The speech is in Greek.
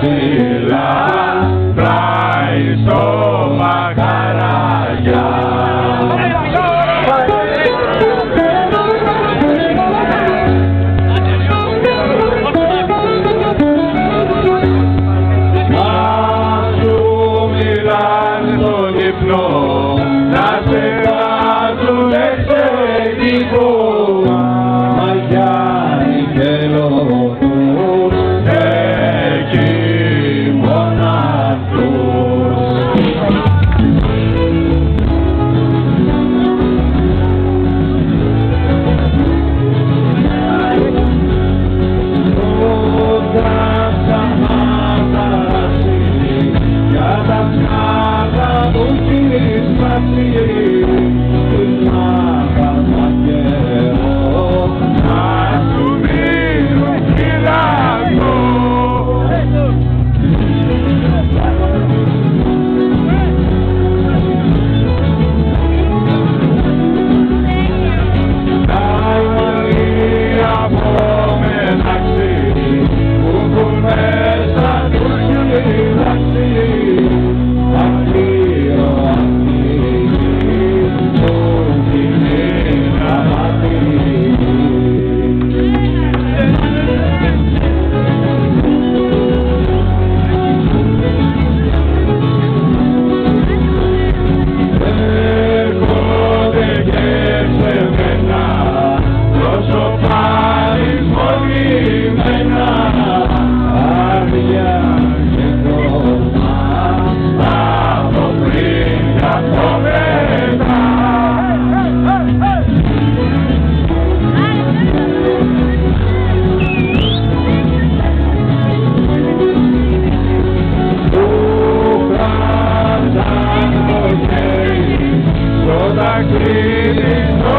ψηλά πλάι στο μακαράγια. Να ύπνο Altyazı M.K. Agreed in